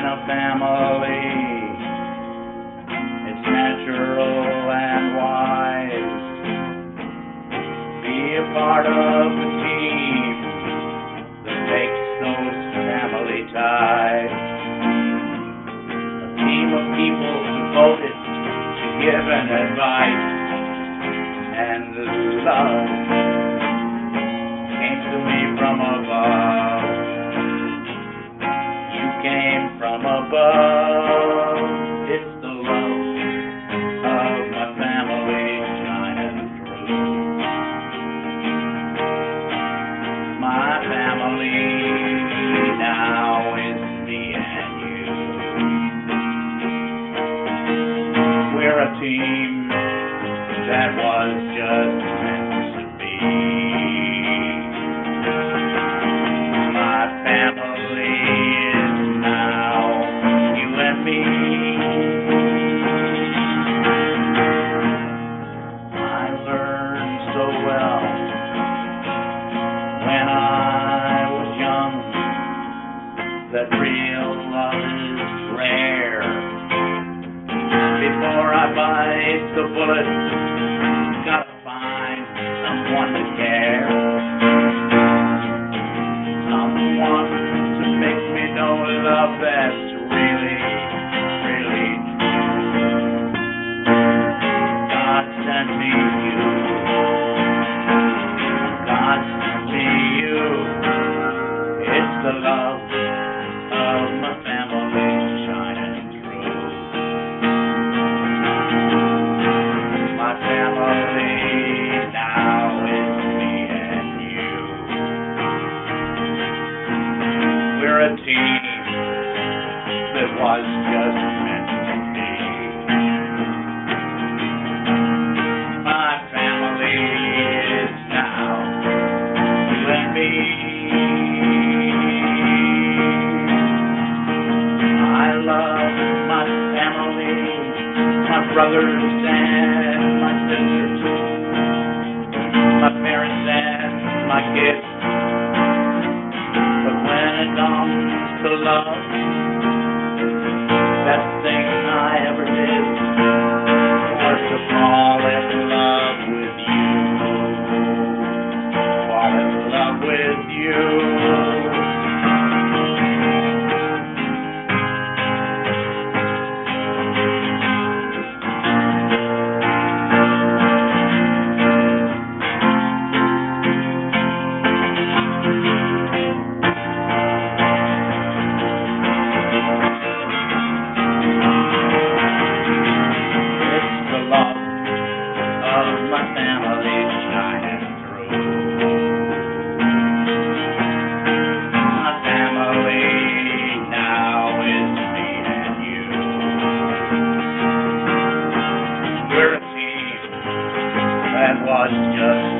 in a family. It's natural and wise. Be a part of the team that makes those family ties. A team of people devoted to giving advice and love came to me from above. Above. It's the love of my family shining through. My family now is me and you. We're a team that was just that real love is rare. Before I bite the bullet, gotta find someone to care. Someone to make me know love that's really, really true. God sent me you. God sent me you. It's the love Team that was just meant to be. My family is now and me. I love my family, my brothers and my sisters, my parents and my kids. Comes to love, my family shining through. My family now is me and you. We're a team that was just